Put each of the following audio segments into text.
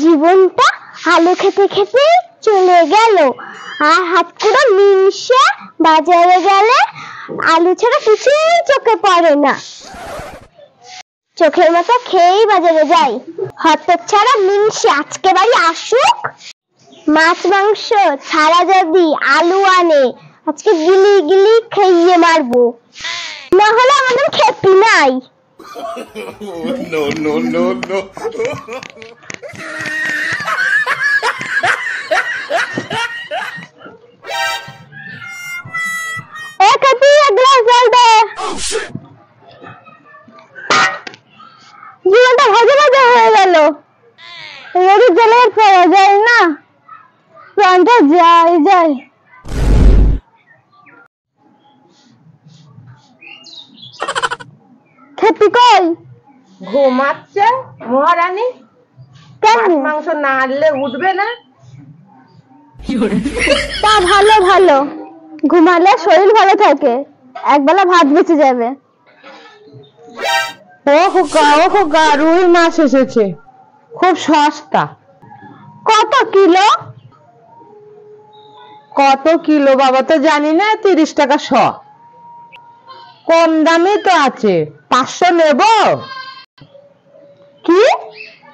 জীবনটা আলু খেতে খেতে চলে গেল। আর হাত করে মিনসে বাজারে গেলে আলু ছাড়া কিছুই চোখে পড়ে না। চোখের মতো খেয়েই বাজারে যাই। হত ছাড়া মিনসে আজকে বাড়ি আসুক। মাছ মাংস ছাড়া যদি আলু আনে আজকে গিলি গিলি খেয়ে মারবো। না হলে আমাদের খেতে নাই। No, no, no, no. জীবনটা ভাজে ভাজে হয়ে গেল। এবারে জলের পাওয়া যায় না? প্রাণটা যায় যায় খেতে কই? ঘুমাচ্ছে মহারানী। কেন? মাংস না আনলে উঠবে না। তা ভালো ভালো। ঘুমালে শরীর ভালো থাকে। একবেলা ভাত বেঁচে যাবে। ও খোকা ও খোকা রুই মাছ এসেছে। খুব সস্তা। কত কিলো? কত কিলো বাবা তো জানি না তিরিশ টাকা শ। কম দামে তো আছে। পাঁচশো নেব? কি?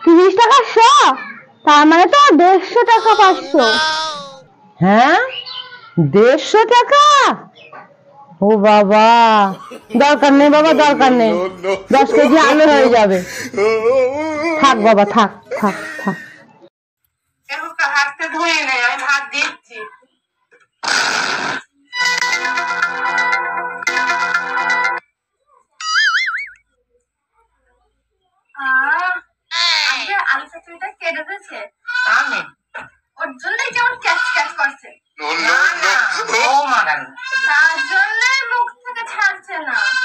তিরিশ টাকা শ? তার মানে তো দেড়শো টাকা পাঁচশো। হ্যাঁ? দেড়শো টাকা? ও বাবা। দরকার নেই বাবা দরকার নেই. দশ কেজি আলু হয়ে যাবে। থাক বাবা থাক থাক থাক। হাতটা ধুয়ে নেই আমি ভাত দিচ্ছি। আলু চচ্চড়িটা কেটে দিয়েছে আমি। ওর জন্যই কেমন ক্যাচ ক্যাচ করছে. ও মারান। তার জন্যই মুখ